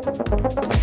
Thank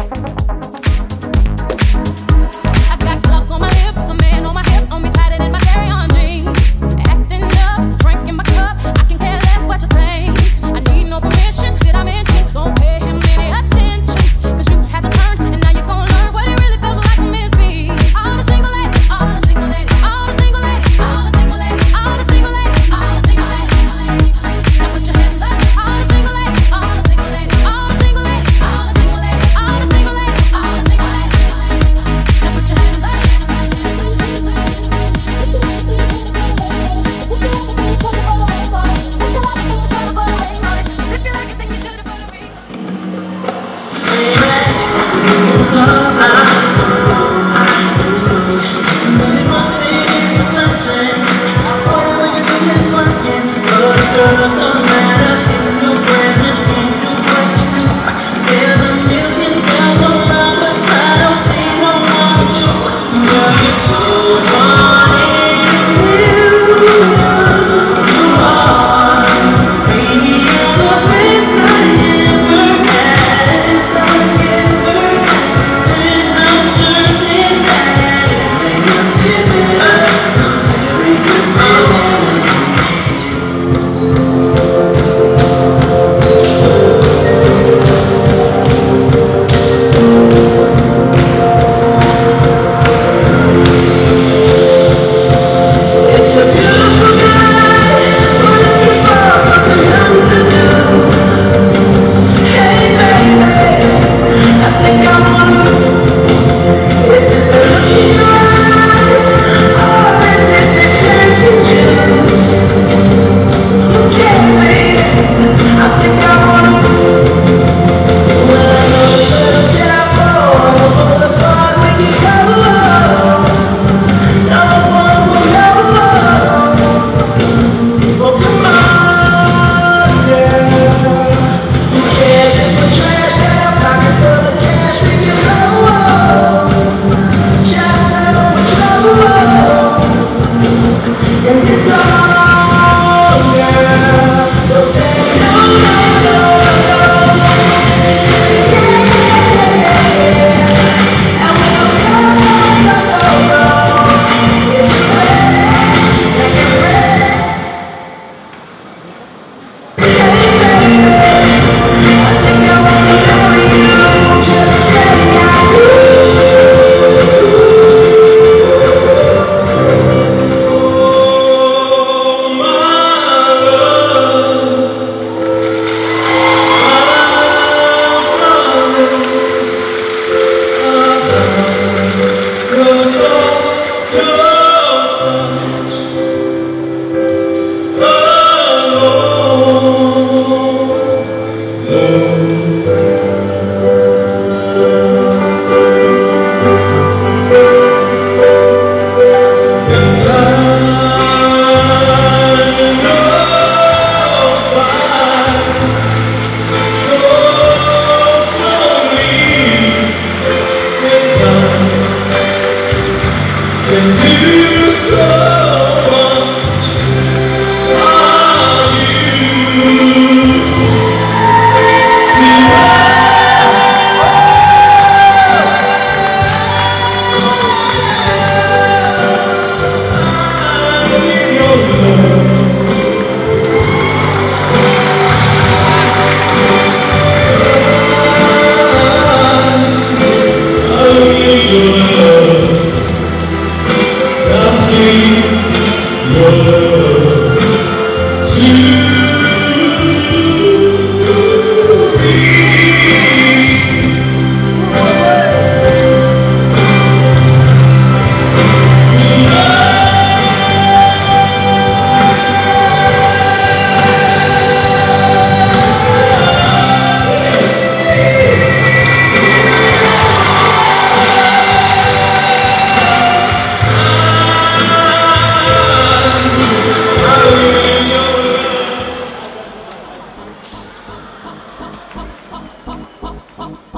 see.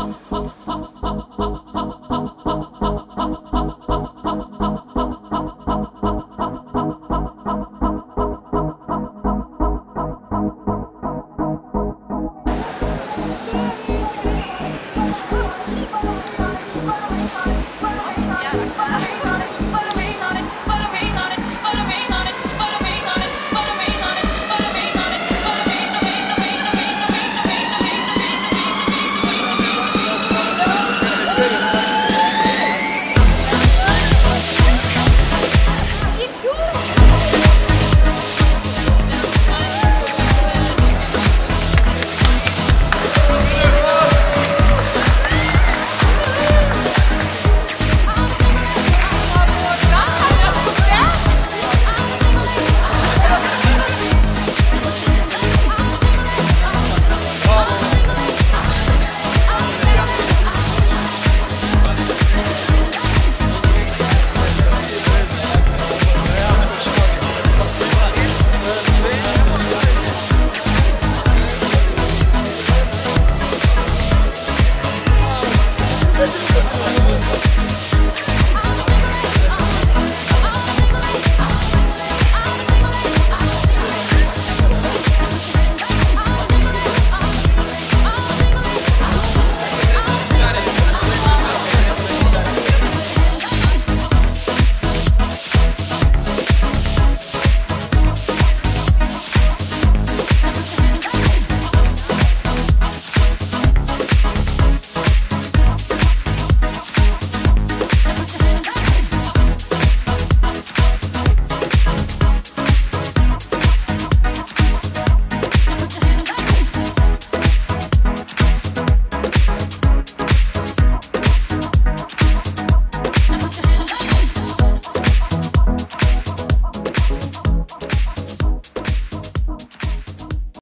oh, oh.